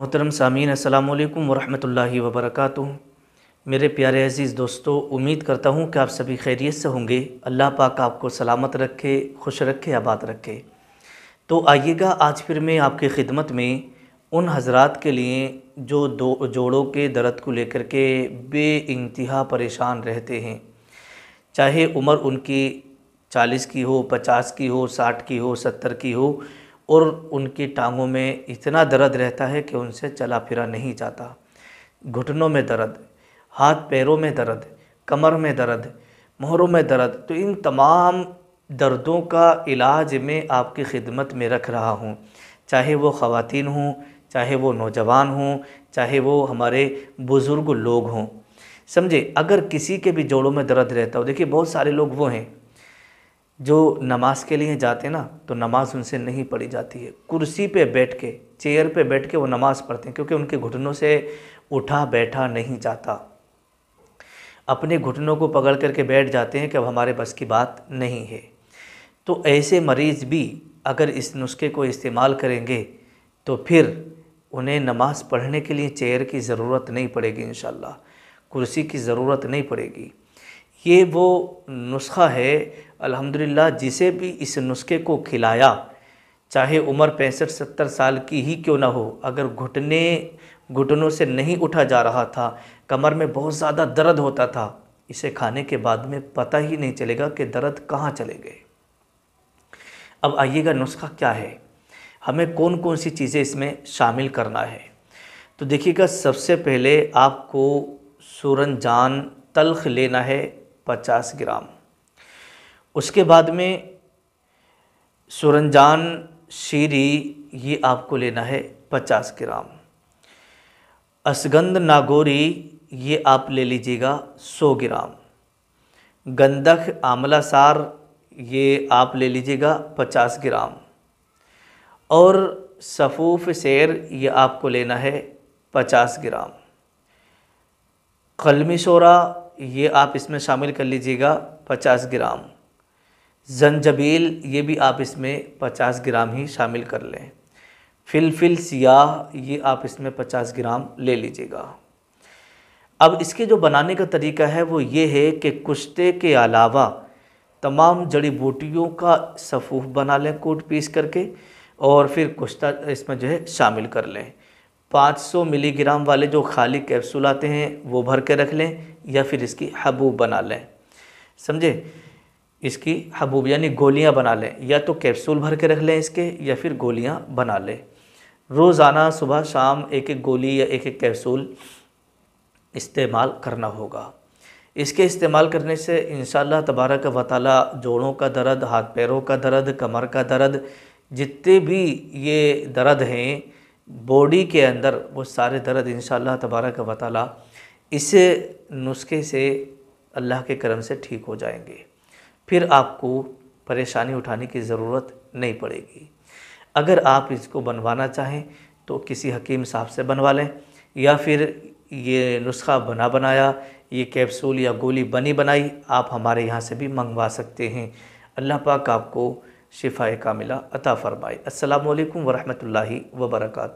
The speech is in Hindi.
मोहतरम सामीन, अस्सलाम वालेकुम वरहमतुल्लाहि वबरकातुहू। मेरे प्यारे अज़ीज़ दोस्तों, उम्मीद करता हूँ कि आप सभी खैरियत से होंगे। अल्लाह पाक आपको सलामत रखे, खुश रखे, आबाद रखे। तो आइएगा आज फिर मैं आपकी खिदमत में उन हजरात के लिए जो दो जोड़ों के दर्द को लेकर के बे इंतहा परेशान रहते हैं। चाहे उम्र उनकी चालीस की हो, पचास की हो, साठ की हो, सत्तर की हो और उनकी टांगों में इतना दर्द रहता है कि उनसे चला फिरा नहीं जाता। घुटनों में दर्द, हाथ पैरों में दर्द, कमर में दर्द, मोहरों में दर्द तो इन तमाम दर्दों का इलाज मैं आपकी खिदमत में रख रहा हूँ। चाहे वो ख़वातीन हों, चाहे वो नौजवान हों, चाहे वो हमारे बुज़ुर्ग लोग हों। समझे, अगर किसी के भी जोड़ों में दर्द रहता हो, देखिए बहुत सारे लोग वो हैं जो नमाज़ के लिए जाते ना तो नमाज़ उनसे नहीं पढ़ी जाती है। कुर्सी पे बैठ के, चेयर पे बैठ के वो नमाज़ पढ़ते हैं, क्योंकि उनके घुटनों से उठा बैठा नहीं जाता। अपने घुटनों को पकड़ करके बैठ जाते हैं कि अब हमारे बस की बात नहीं है। तो ऐसे मरीज़ भी अगर इस नुस्खे को इस्तेमाल करेंगे तो फिर उन्हें नमाज़ पढ़ने के लिए चेयर की ज़रूरत नहीं पड़ेगी इन कुर्सी की ज़रूरत नहीं पड़ेगी। ये वो नुस्खा है, अल्हम्दुलिल्लाह, जिसे भी इस नुस्खे को खिलाया, चाहे उम्र पैंसठ, सत्तर साल की ही क्यों ना हो, अगर घुटने, घुटनों से नहीं उठा जा रहा था, कमर में बहुत ज़्यादा दर्द होता था, इसे खाने के बाद में पता ही नहीं चलेगा कि दर्द कहाँ चले गए। अब आइएगा नुस्खा क्या है? हमें कौन कौन सी चीज़ें इसमें शामिल करना है? तो देखिएगा, सबसे पहले आपको सूरनजान तलख लेना है पचास ग्राम। उसके बाद में सुरंजान शीरी, ये आपको लेना है पचास ग्राम। असगंध नागोरी, ये आप ले लीजिएगा सौ ग्राम। गंधक आमला सार, ये आप ले लीजिएगा पचास ग्राम। और सफ़ूफ़ शेर ये आपको लेना है पचास ग्राम। कलमी शोरा ये आप इसमें शामिल कर लीजिएगा पचास ग्राम। जंजबील ये भी आप इसमें पचास ग्राम ही शामिल कर लें। फिलफिल सियाह ये आप इसमें पचास ग्राम ले लीजिएगा। अब इसके जो बनाने का तरीका है वो ये है कि कुश्ते के अलावा तमाम जड़ी बूटियों का सफ़ूफ बना लें कूट पीस करके और फिर कुश्ता इसमें जो है शामिल कर लें। 500 मिलीग्राम वाले जो खाली कैप्सूल आते हैं, वो भर के रख लें या फिर इसकी हबूब बना लें। समझे? इसकी हबूब यानी गोलियाँ बना लें, या तो कैप्सूल भर के रख लें इसके, या फिर गोलियाँ बना लें। रोज़ाना सुबह शाम एक एक गोली या एक एक कैप्सूल इस्तेमाल करना होगा। इसके इस्तेमाल करने से इन तबारक व ताली जोड़ों का दर्द, हाथ पैरों का दर्द, कमर का दर्द, जितने भी ये दर्द हैं बॉडी के अंदर वो सारे दर्द इन तबारक व ताली इस नुस्खे से अल्लाह के करम से ठीक हो जाएँगे। फिर आपको परेशानी उठाने की ज़रूरत नहीं पड़ेगी। अगर आप इसको बनवाना चाहें तो किसी हकीम साहब से बनवा लें या फिर ये नुस्खा बना बनाया, ये कैप्सूल या गोली बनी बनाई आप हमारे यहाँ से भी मंगवा सकते हैं। अल्लाह पाक आपको शिफा कामिला अता फ़रमाए। अल्लाम वरहमल वर्का